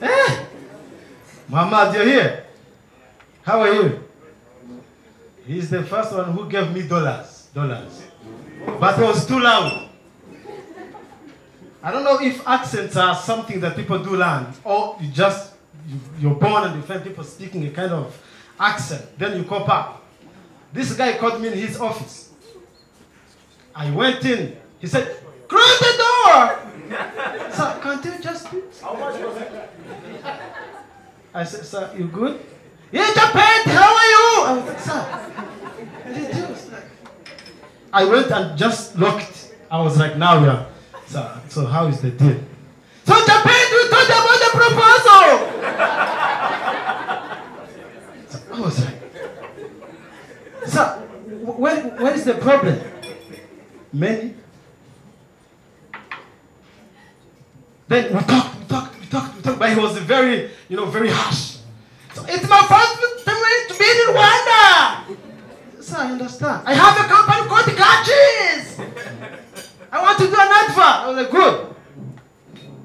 Eh? Muhammad, you're here. How are you? He's the first one who gave me dollars. Dollars. But it was too loud. I don't know if accents are something that people do learn, or you just you, you're born and you find people speaking a kind of accent, then you cop up. This guy called me in his office. I went in. He said, "Close the door." Sir, can't you just? How much was it? I said, "Sir, you good?" Yeah, Japhet. How are you? I was like, "Sir." what did you do?" It's like- I went and just looked. I was like, "Now we are." Sir, so how is the deal? So Japhet, you told about the proposal. So I was like, "Sir, wh- where, where is the problem?" Many. Then we talked, we talked, we talked, we talked, but he was very, you know, very harsh. So it's my first time to be in Rwanda. So I understand. I have a company called the Gachis. I want to do an advert. I was like, good.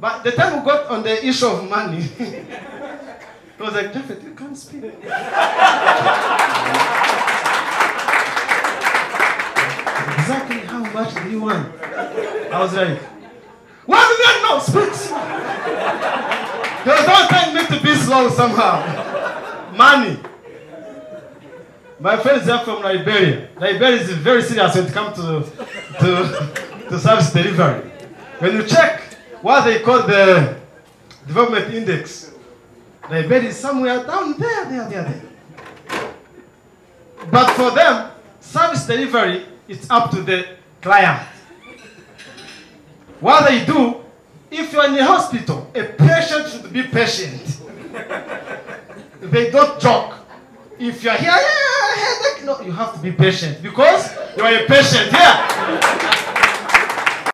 But the time we got on the issue of money, he was like, Japhet, you can't speak. exactly how much do you want? I was like, one million, no, speak. They was don't telling me to be slow somehow. Money. My friends are from Liberia. Liberia is very serious when it comes to, to, to service delivery. When you check what they call the development index, Liberia is somewhere down there, there, there, there. But for them, service delivery is up to the client. What they do, if you're in a hospital, a patient should be patient. they don't joke. If you're here, yeah, no, you have to be patient because you are a patient here.